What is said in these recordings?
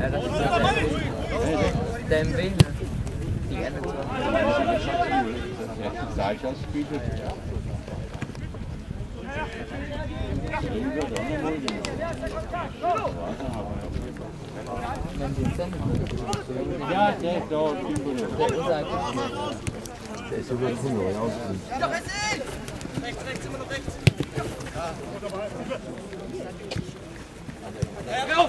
Ja, das ist der, der MW, ne? Die Ende Gleich ausbietet. Wenn die Zähne Ja, der ist dort. Der ist eigentlich. Der ist über den Kunde rausgekommen. Das ist wahrscheinlich die Frikadelle noch. Ja, ja,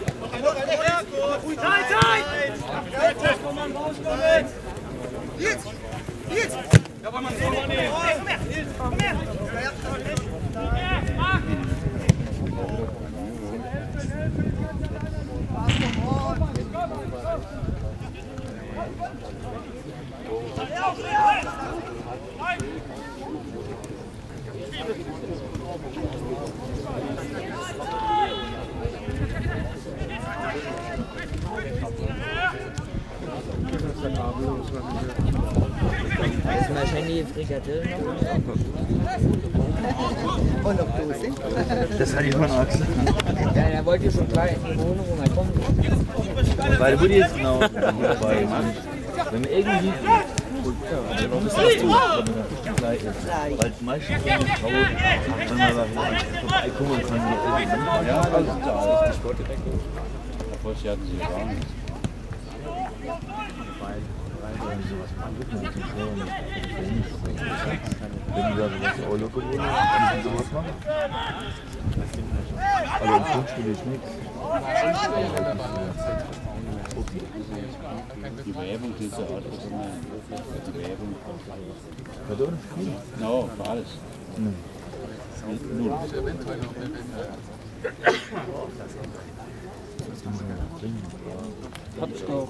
ja. Und noch Dose. Das hatte ich von Axel. Ja, der wollte schon gleich in die Wohnung kommt. Weil Woody ist genau dabei. Wenn wir irgendwie. Ist das ist. Weil meistens, wenn man Frau, wenn man da vorbeikommen kann, Ja, das ist da alles. Die Sportdirektor. Davor hatten sie gar nichts. Wenn du da was Euro gewonnen hast, kann ich sowas machen. Also im Grundspiel ist nichts. Die Werbung dieser Art ist immer die Werbung. Er Spiel? No, für alles. Null. Hab's auch.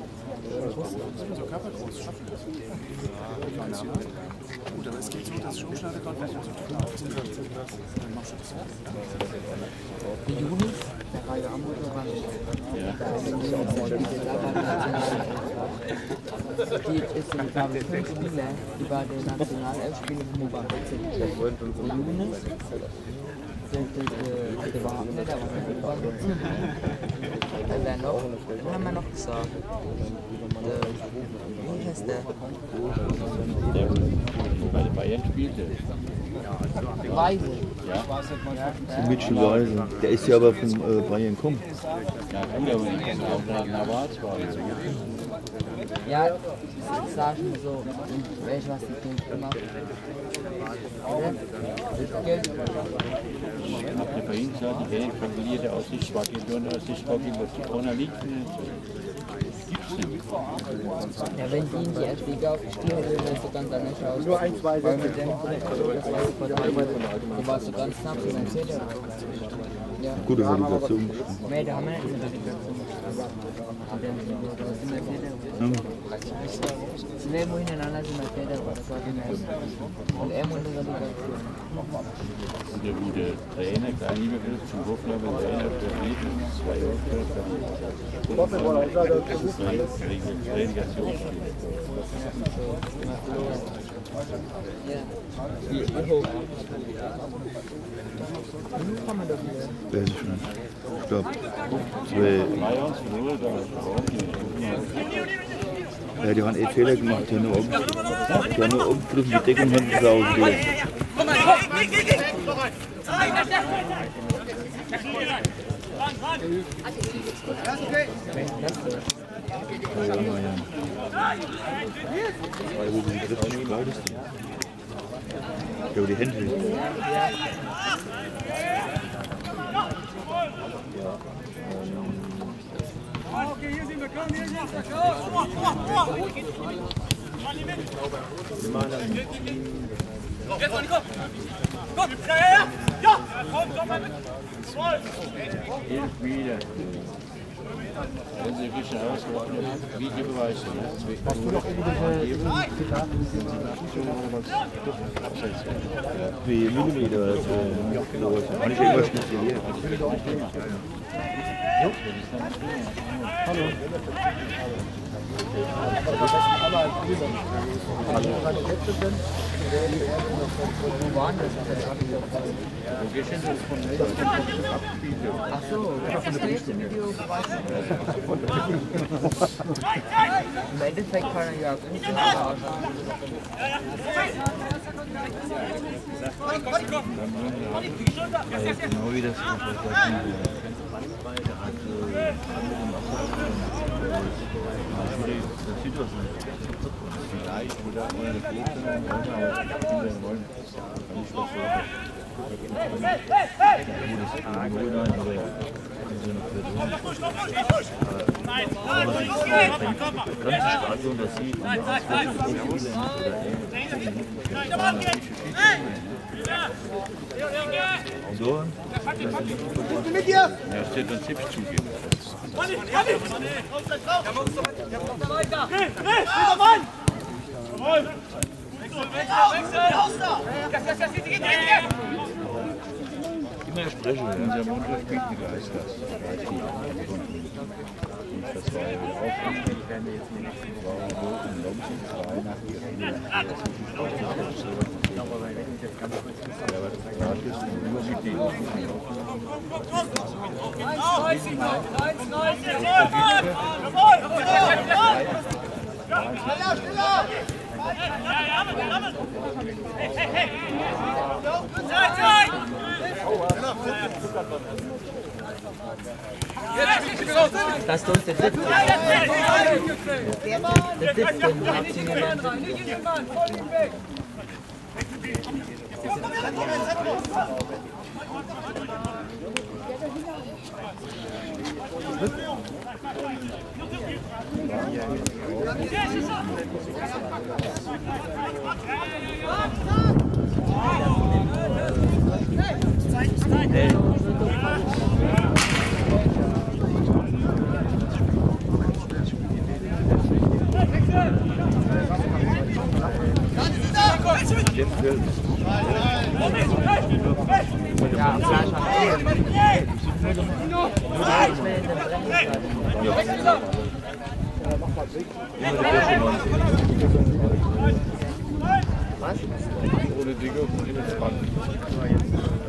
denn? Konver. Gut, aber es geht so, dass wenn ich so tun habe, dann machst du das so. Die Juni, der Reihe. Die ist in glaube ich, fünf Spiele über die Nationalelf-Spiele vom Mobile Und Juni sind die dann noch, dann haben wir noch gesagt, der, wie heißt der? Der bei den Bayern spielte. Weise. Ja, Mitchell Weise. Der ist ja aber von äh, Bayern gekommen. ja gut, aber der Navaz war. Ja, ich sag schon so, was Kind gemacht haben. Das Geld, Habt ihr vorhin gesagt, die Welt kalkulierte aus sich, war die nur aus sich, gucken, was die Corner liegt. Nicht. ja, wenn die in die erste Liga aufgestiegen sind, dann ist so ganz anders aus. Nur ein, zwei Weil mit dem, das war super, die war so ganz knapp nicht das. Und er eine Relegation. Und der gute Trainer, klein Lieberfeld, zum Hofler, wenn Trainer für Leben, zwei Jahre. Das ist ein Relegationsspiel. Doch wieder? Weiß ich glaube, zwei. 3 1 0, da ist überhaupt nicht. Ja, die haben eh Fehler gemacht. Die haben nur oben, die haben nur drüben die Deckung haben sie ausgelegt. Ja, ja, ja. Weil wo die dritte Spalt ist. Ja, die Hände. Elf Spieler. Wenn Sie ein bisschen ausgerechnet haben, Videobeweis, ne? Hast du noch irgendwelche? Wie Millimeter oder so. Kann ich irgendwas speziell? Wo das? Das das. Im Endeffekt kann er ja günstig verarschen. Weil genau wie das von Vergleichen Der hat äh, das sieht was nicht. Vielleicht oder ohne Foto, aber viele wollen das nicht was Gutes Angebot, aber in so einer Person. Aber man sieht es wenn das ganze Stadion das sieht und auch Profile oder so, Ja, steht dann Tipps zugeben. immer sprechen. Ja. Unser Mundgebietiger heißt das. Das war ja auch wichtig, wenn wir jetzt nicht so in Lomsen zwei nach ihr. Ja, aber da ist nur mit denen. Das ist der 17. Der 17. Abziehen Ja, Fleisch hat Ich will in der Brennung Was? Ohne Dinge und ohne 20.